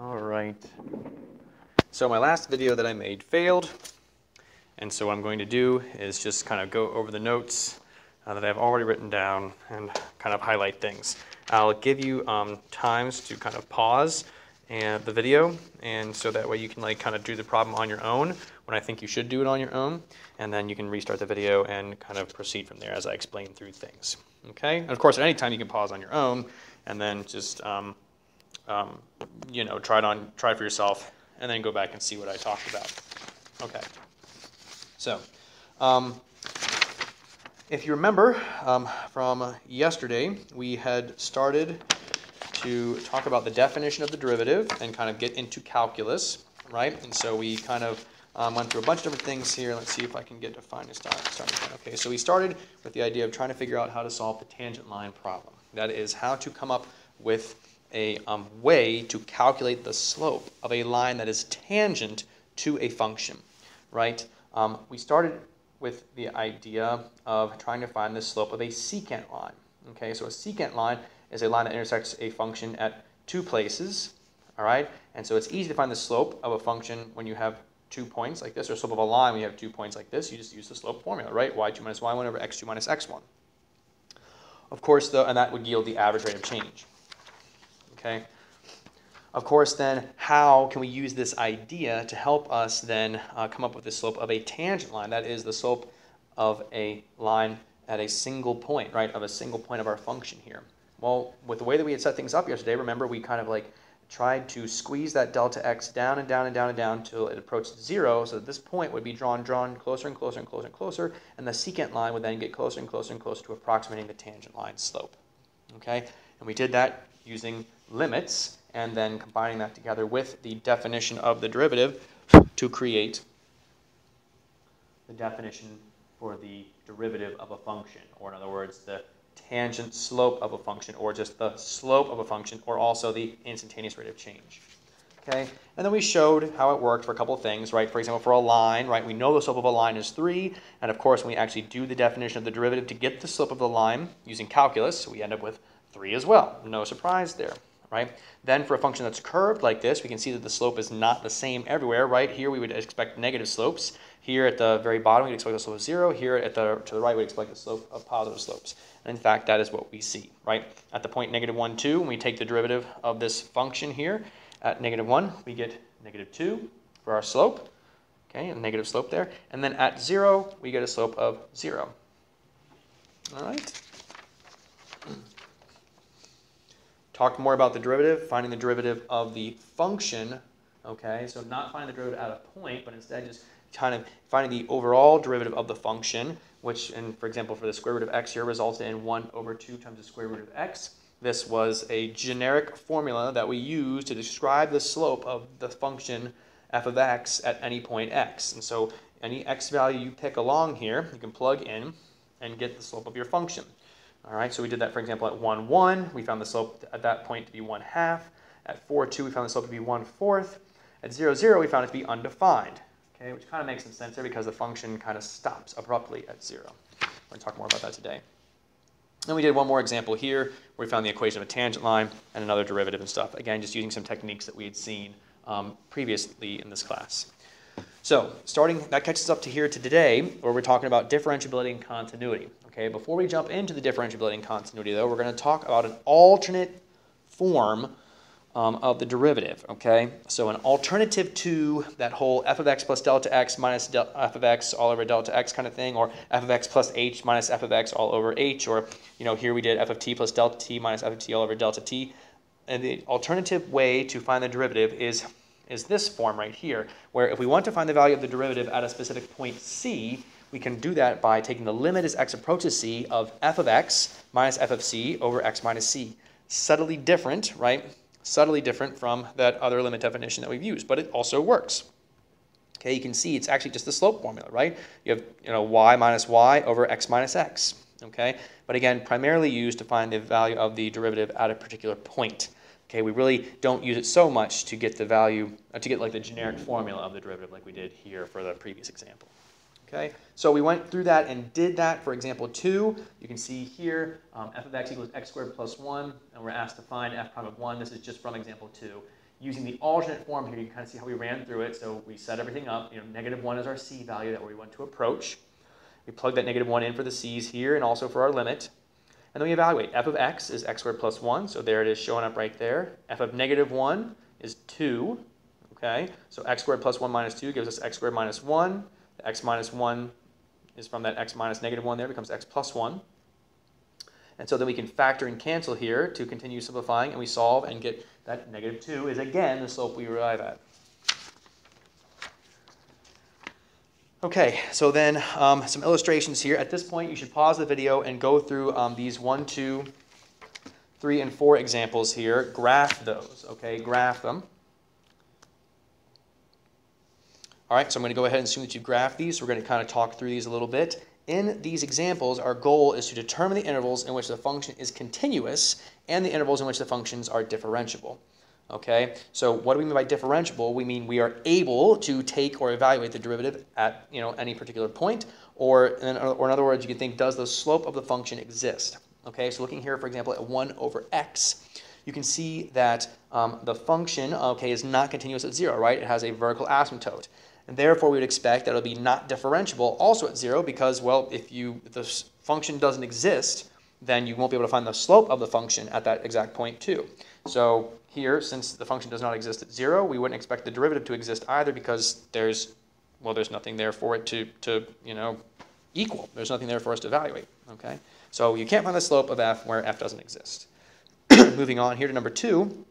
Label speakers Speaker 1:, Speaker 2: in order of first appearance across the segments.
Speaker 1: All right. So my last video that I made failed. And so what I'm going to do is just kind of go over the notes uh, that I've already written down and kind of highlight things. I'll give you um, times to kind of pause and the video and so that way you can like kind of do the problem on your own when I think you should do it on your own and then you can restart the video and kind of proceed from there as I explain through things. Okay? And of course at any time you can pause on your own and then just um, um, you know try it on try it for yourself and then go back and see what I talked about. Okay. So um, if you remember um, from yesterday, we had started to talk about the definition of the derivative and kind of get into calculus, right? And so we kind of um, went through a bunch of different things here. Let's see if I can get to find starting point. Okay, so we started with the idea of trying to figure out how to solve the tangent line problem. That is how to come up with a um, way to calculate the slope of a line that is tangent to a function, right? Um, we started with the idea of trying to find the slope of a secant line. Okay, so a secant line is a line that intersects a function at two places, all right? And so it's easy to find the slope of a function when you have two points like this, or slope of a line when you have two points like this. You just use the slope formula, right? y2 minus y1 over x2 minus x1. Of course, though, and that would yield the average rate of change. Okay? Of course, then, how can we use this idea to help us then uh, come up with the slope of a tangent line? That is the slope of a line at a single point, right, of a single point of our function here. Well, with the way that we had set things up yesterday, remember we kind of like tried to squeeze that delta x down and down and down and down until it approached zero, so that this point would be drawn, drawn closer and closer and closer and closer, and the secant line would then get closer and closer and closer to approximating the tangent line slope. Okay, and we did that using limits and then combining that together with the definition of the derivative to create the definition for the derivative of a function, or in other words, the tangent slope of a function, or just the slope of a function, or also the instantaneous rate of change. Okay, and then we showed how it worked for a couple of things, right? For example, for a line, right, we know the slope of a line is 3, and of course, when we actually do the definition of the derivative to get the slope of the line using calculus, we end up with 3 as well. No surprise there right? Then for a function that's curved like this, we can see that the slope is not the same everywhere, right? Here we would expect negative slopes. Here at the very bottom, we'd expect a slope of zero. Here at the to the right, we'd expect a slope of positive slopes. And in fact, that is what we see, right? At the point negative one, two, when we take the derivative of this function here, at negative one, we get negative two for our slope, okay, a negative slope there. And then at zero, we get a slope of zero. All right? Talked more about the derivative, finding the derivative of the function, okay? So not finding the derivative at a point, but instead just kind of finding the overall derivative of the function, which, and for example, for the square root of x here resulted in 1 over 2 times the square root of x. This was a generic formula that we use to describe the slope of the function f of x at any point x. And so any x value you pick along here, you can plug in and get the slope of your function. All right, so we did that, for example, at 1, 1. We found the slope at that point to be 1 half. At 4, 2, we found the slope to be 1 fourth. At 0, 0, we found it to be undefined, okay, which kind of makes some sense there because the function kind of stops abruptly at 0. We're going to talk more about that today. Then we did one more example here where we found the equation of a tangent line and another derivative and stuff. Again, just using some techniques that we had seen um, previously in this class. So starting, that catches up to here to today where we're talking about differentiability and continuity. Okay, before we jump into the differentiability and continuity, though, we're going to talk about an alternate form um, of the derivative. Okay, so an alternative to that whole f of x plus delta x minus f of x all over delta x kind of thing, or f of x plus h minus f of x all over h, or you know here we did f of t plus delta t minus f of t all over delta t. And the alternative way to find the derivative is is this form right here, where if we want to find the value of the derivative at a specific point c, we can do that by taking the limit as x approaches c of f of x minus f of c over x minus c. Subtly different, right? Subtly different from that other limit definition that we've used, but it also works. Okay, you can see it's actually just the slope formula, right? You have you know y minus y over x minus x. Okay, but again, primarily used to find the value of the derivative at a particular point. Okay, we really don't use it so much to get the value, uh, to get like the generic formula of the derivative like we did here for the previous example. Okay, so we went through that and did that for example 2. You can see here um, f of x equals x squared plus 1, and we're asked to find f prime of 1. This is just from example 2. using the alternate form here, you can kind of see how we ran through it. So we set everything up. You know, negative 1 is our c value that we want to approach. We plug that negative 1 in for the c's here and also for our limit. And then we evaluate. f of x is x squared plus 1, so there it is showing up right there. f of negative 1 is 2, okay? So x squared plus 1 minus 2 gives us x squared minus 1. The x minus 1 is from that x minus negative 1 there, becomes x plus 1. And so then we can factor and cancel here to continue simplifying, and we solve and get that negative 2 is again the slope we arrive at. Okay, so then um, some illustrations here. At this point, you should pause the video and go through um, these one, two, three, and four examples here. Graph those, okay? Graph them. All right, so I'm going to go ahead and assume that you've graphed these. We're going to kind of talk through these a little bit. In these examples, our goal is to determine the intervals in which the function is continuous and the intervals in which the functions are differentiable. Okay, so what do we mean by differentiable? We mean we are able to take or evaluate the derivative at you know any particular point, or in, or in other words, you can think, does the slope of the function exist? Okay, so looking here, for example, at 1 over x, you can see that um, the function, okay, is not continuous at 0, right? It has a vertical asymptote. And therefore, we would expect that it'll be not differentiable also at 0 because, well, if, you, if the function doesn't exist, then you won't be able to find the slope of the function at that exact point too. So here, since the function does not exist at 0, we wouldn't expect the derivative to exist either because there's, well, there's nothing there for it to, to you know, equal. There's nothing there for us to evaluate, okay? So you can't find the slope of f where f doesn't exist. Moving on here to number 2,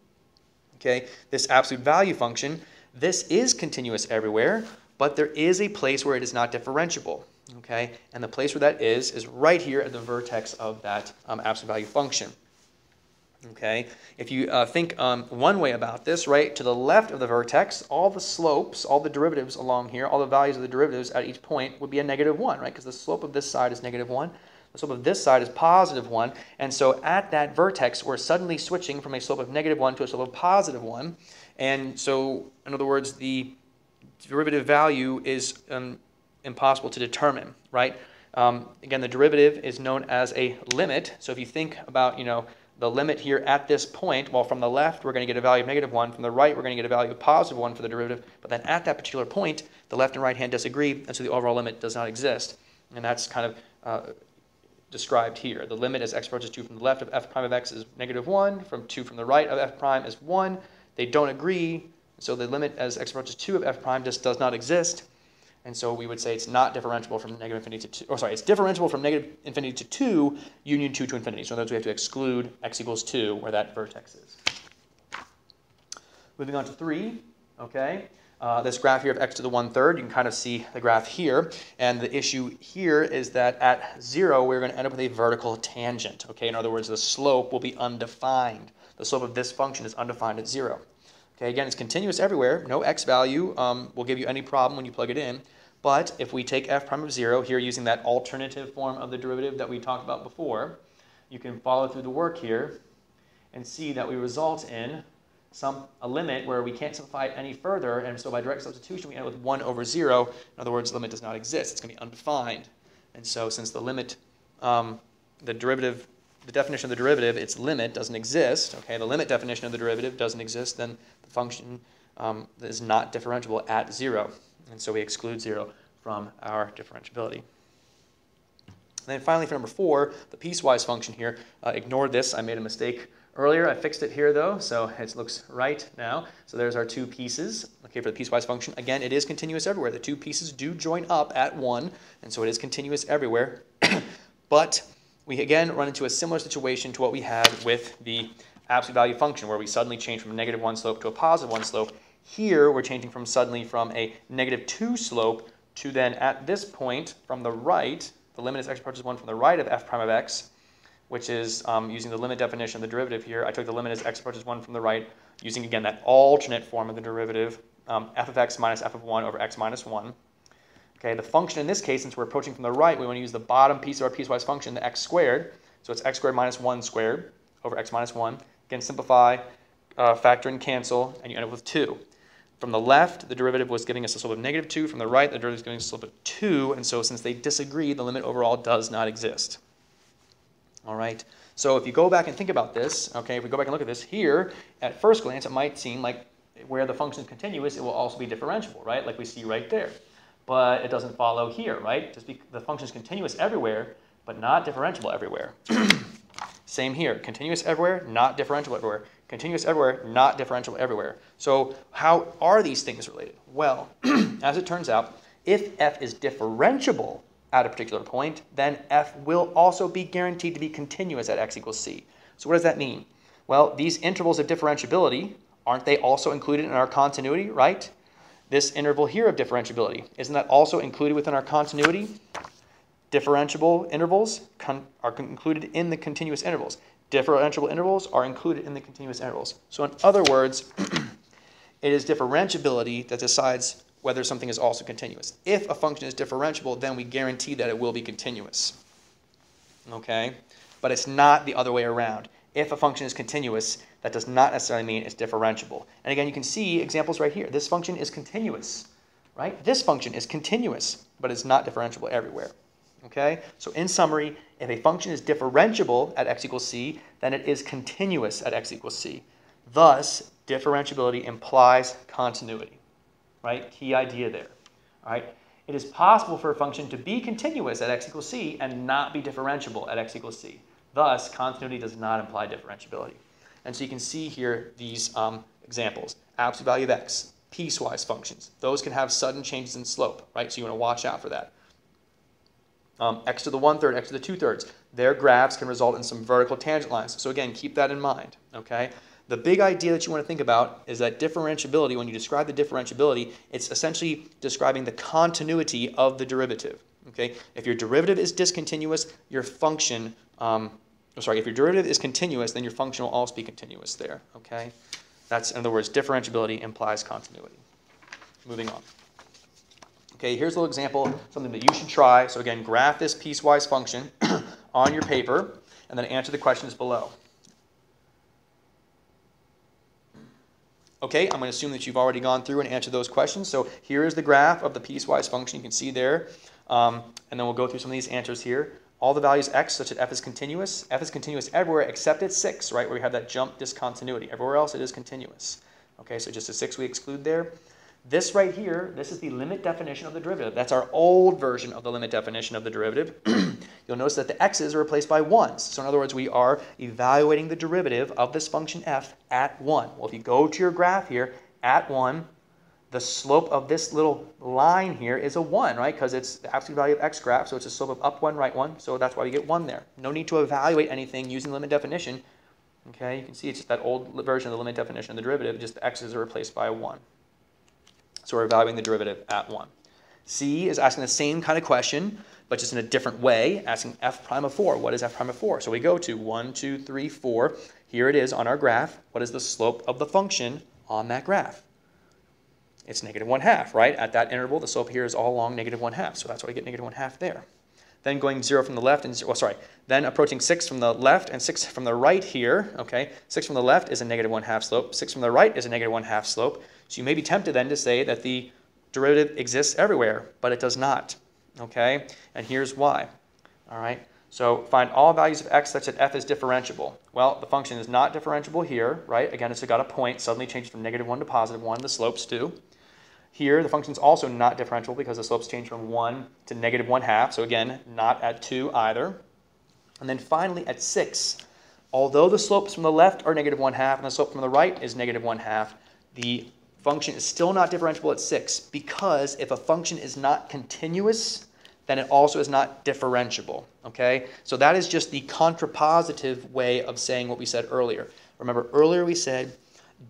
Speaker 1: okay, this absolute value function, this is continuous everywhere, but there is a place where it is not differentiable. Okay, and the place where that is is right here at the vertex of that um, absolute value function. Okay, if you uh, think um, one way about this, right, to the left of the vertex, all the slopes, all the derivatives along here, all the values of the derivatives at each point would be a negative 1, right, because the slope of this side is negative 1. The slope of this side is positive 1. And so at that vertex, we're suddenly switching from a slope of negative 1 to a slope of positive 1. And so, in other words, the derivative value is um, impossible to determine, right? Um, again, the derivative is known as a limit. So if you think about, you know, the limit here at this point, well, from the left, we're going to get a value of negative 1. From the right, we're going to get a value of positive 1 for the derivative. But then at that particular point, the left and right hand disagree, and so the overall limit does not exist. And that's kind of uh, described here. The limit as x approaches 2 from the left of f prime of x is negative 1, from 2 from the right of f prime is 1. They don't agree, so the limit as x approaches 2 of f prime just does not exist. And so we would say it's not differentiable from negative infinity to 2, or sorry, it's differentiable from negative infinity to 2, union 2 to infinity. So in other words, we have to exclude x equals 2, where that vertex is. Moving on to 3, okay. Uh, this graph here of x to the 1 third, you can kind of see the graph here. And the issue here is that at 0, we're going to end up with a vertical tangent, okay. In other words, the slope will be undefined. The slope of this function is undefined at 0. Okay, again, it's continuous everywhere. No x value um, will give you any problem when you plug it in. But if we take f prime of 0, here using that alternative form of the derivative that we talked about before, you can follow through the work here and see that we result in some a limit where we can't simplify it any further, and so by direct substitution we end up with 1 over 0. In other words, the limit does not exist. It's going to be undefined. And so since the limit, um, the derivative the definition of the derivative, its limit, doesn't exist, okay, the limit definition of the derivative doesn't exist, then the function um, is not differentiable at 0. And so we exclude 0 from our differentiability. And then finally, for number 4, the piecewise function here, uh, ignore this. I made a mistake earlier. I fixed it here, though, so it looks right now. So there's our two pieces, okay, for the piecewise function. Again, it is continuous everywhere. The two pieces do join up at 1, and so it is continuous everywhere. but we again run into a similar situation to what we had with the absolute value function, where we suddenly change from a negative 1 slope to a positive 1 slope. Here, we're changing from suddenly from a negative 2 slope to then, at this point, from the right, the limit as x approaches 1 from the right of f prime of x, which is um, using the limit definition of the derivative here. I took the limit as x approaches 1 from the right, using, again, that alternate form of the derivative, um, f of x minus f of 1 over x minus 1. Okay, the function in this case, since we're approaching from the right, we want to use the bottom piece of our piecewise function, the x squared. So it's x squared minus 1 squared over x minus 1. Again, simplify, uh, factor and cancel, and you end up with 2. From the left, the derivative was giving us a slope of negative 2. From the right, the derivative is giving us a slope of 2. And so since they disagree, the limit overall does not exist. All right. So if you go back and think about this, okay, if we go back and look at this here, at first glance, it might seem like where the function is continuous, it will also be differentiable, right? Like we see right there. But it doesn't follow here, right? Just the function is continuous everywhere, but not differentiable everywhere. Same here, continuous everywhere, not differentiable everywhere. Continuous everywhere, not differentiable everywhere. So how are these things related? Well, as it turns out, if f is differentiable at a particular point, then f will also be guaranteed to be continuous at x equals c. So what does that mean? Well, these intervals of differentiability, aren't they also included in our continuity, right? This interval here of differentiability, isn't that also included within our continuity? Differentiable intervals are included in the continuous intervals. Differentiable intervals are included in the continuous intervals. So in other words, it is differentiability that decides whether something is also continuous. If a function is differentiable, then we guarantee that it will be continuous. Okay? But it's not the other way around. If a function is continuous, that does not necessarily mean it's differentiable. And again, you can see examples right here. This function is continuous, right? This function is continuous, but it's not differentiable everywhere. Okay? So in summary, if a function is differentiable at x equals c, then it is continuous at x equals c. Thus, differentiability implies continuity right? Key idea there, all right? It is possible for a function to be continuous at x equals c and not be differentiable at x equals c. Thus, continuity does not imply differentiability. And so you can see here these um, examples. Absolute value of x, piecewise functions. Those can have sudden changes in slope, right? So you want to watch out for that. Um, x to the one-third, x to the two-thirds. Their graphs can result in some vertical tangent lines. So again, keep that in mind, okay? The big idea that you want to think about is that differentiability, when you describe the differentiability, it's essentially describing the continuity of the derivative. Okay? If your derivative is discontinuous, your function, um, oh, sorry, if your derivative is continuous, then your function will also be continuous there. Okay? That's, in other words, differentiability implies continuity. Moving on. Okay, here's a little example, something that you should try. So again, graph this piecewise function on your paper, and then answer the questions below. Okay, I'm going to assume that you've already gone through and answered those questions. So here is the graph of the piecewise function. You can see there. Um, and then we'll go through some of these answers here. All the values x such that f is continuous. f is continuous everywhere except at 6, right, where we have that jump discontinuity. Everywhere else it is continuous. Okay, so just a 6 we exclude there. This right here, this is the limit definition of the derivative. That's our old version of the limit definition of the derivative. You'll notice that the x's are replaced by 1s. So in other words, we are evaluating the derivative of this function f at 1. Well, if you go to your graph here, at 1, the slope of this little line here is a 1, right? Because it's the absolute value of x graph, so it's a slope of up 1, right 1. So that's why we get 1 there. No need to evaluate anything using limit definition. Okay, you can see it's just that old version of the limit definition of the derivative, just the x's are replaced by a 1. So we're evaluating the derivative at 1. C is asking the same kind of question, but just in a different way, asking f prime of 4. What is f prime of 4? So we go to 1, 2, 3, 4. Here it is on our graph. What is the slope of the function on that graph? It's negative 1 half, right? At that interval, the slope here is all along negative 1 half. So that's why we get negative 1 half there. Then going 0 from the left and, well, sorry, then approaching 6 from the left and 6 from the right here, okay? 6 from the left is a negative 1 half slope. 6 from the right is a negative 1 half slope. So you may be tempted then to say that the derivative exists everywhere, but it does not. Okay? And here's why. All right? So find all values of x such that f is differentiable. Well, the function is not differentiable here, right? Again, it's got a point, suddenly changes from negative 1 to positive 1, the slopes do. Here, the function is also not differentiable because the slopes change from 1 to negative 1 half. So again, not at 2 either. And then finally, at 6, although the slopes from the left are negative 1 half and the slope from the right is negative 1 half, the function is still not differentiable at 6 because if a function is not continuous, then it also is not differentiable, okay? So that is just the contrapositive way of saying what we said earlier. Remember, earlier we said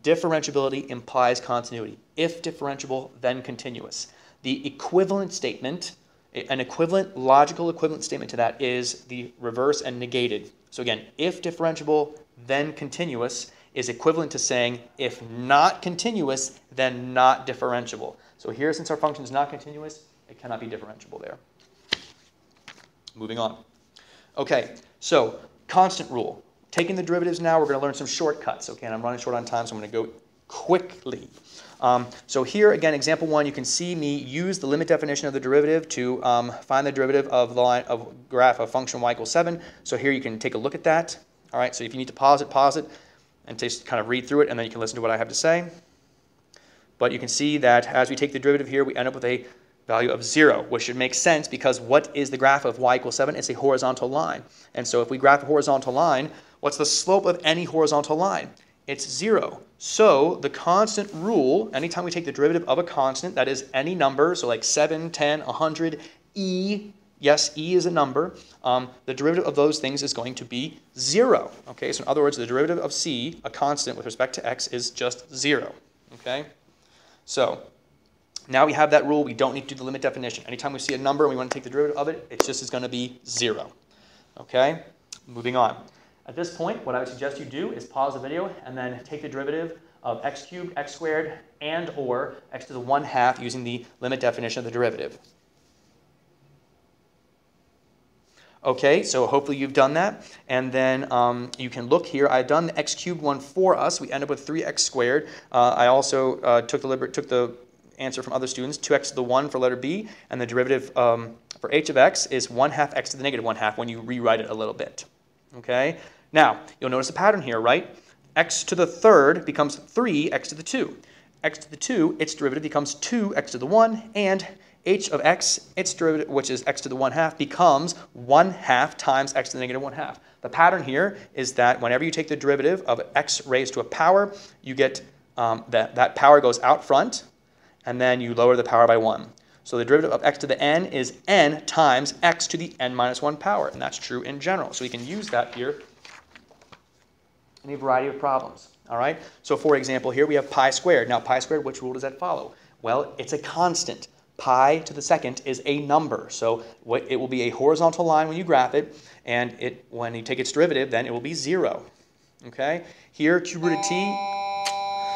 Speaker 1: differentiability implies continuity. If differentiable, then continuous. The equivalent statement, an equivalent, logical equivalent statement to that is the reverse and negated. So again, if differentiable, then continuous is equivalent to saying if not continuous, then not differentiable. So here, since our function is not continuous, it cannot be differentiable there. Moving on. Okay, so constant rule. Taking the derivatives now, we're going to learn some shortcuts. Okay, and I'm running short on time, so I'm going to go quickly. Um, so here, again, example one, you can see me use the limit definition of the derivative to um, find the derivative of the line of graph of function y equals 7. So here you can take a look at that. All right, so if you need to pause it, pause it and just kind of read through it, and then you can listen to what I have to say. But you can see that as we take the derivative here, we end up with a value of 0, which should make sense because what is the graph of y equals 7? It's a horizontal line. And so if we graph a horizontal line, what's the slope of any horizontal line? It's 0. So the constant rule, anytime we take the derivative of a constant, that is any number, so like 7, 10, 100, e, yes, e is a number, um, the derivative of those things is going to be 0. Okay, so in other words, the derivative of c, a constant with respect to x, is just 0. Okay, so now we have that rule. We don't need to do the limit definition. Anytime we see a number and we want to take the derivative of it, it just is going to be 0. Okay, moving on. At this point, what I would suggest you do is pause the video and then take the derivative of x cubed, x squared, and or x to the 1 half using the limit definition of the derivative. Okay, so hopefully you've done that. And then um, you can look here. I've done the x cubed one for us. We end up with 3x squared. Uh, I also uh, took, the took the answer from other students, 2x to the 1 for letter B, and the derivative um, for h of x is 1 half x to the negative 1 half when you rewrite it a little bit. Okay? Now, you'll notice a pattern here, right? x to the third becomes 3x to the 2. x to the 2, its derivative becomes 2x to the 1, and h of x, its derivative, which is x to the 1 half, becomes 1 half times x to the negative 1 half. The pattern here is that whenever you take the derivative of x raised to a power, you get um, that, that power goes out front, and then you lower the power by 1. So the derivative of x to the n is n times x to the n minus 1 power, and that's true in general. So we can use that here in a variety of problems. All right. So for example, here we have pi squared. Now pi squared, which rule does that follow? Well, it's a constant pi to the second is a number. So it will be a horizontal line when you graph it, and it, when you take its derivative, then it will be 0. Okay? Here, cube root of t,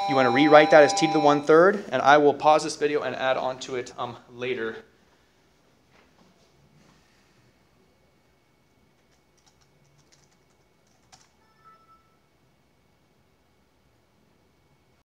Speaker 1: you want to rewrite that as t to the 1 third, and I will pause this video and add on to it um, later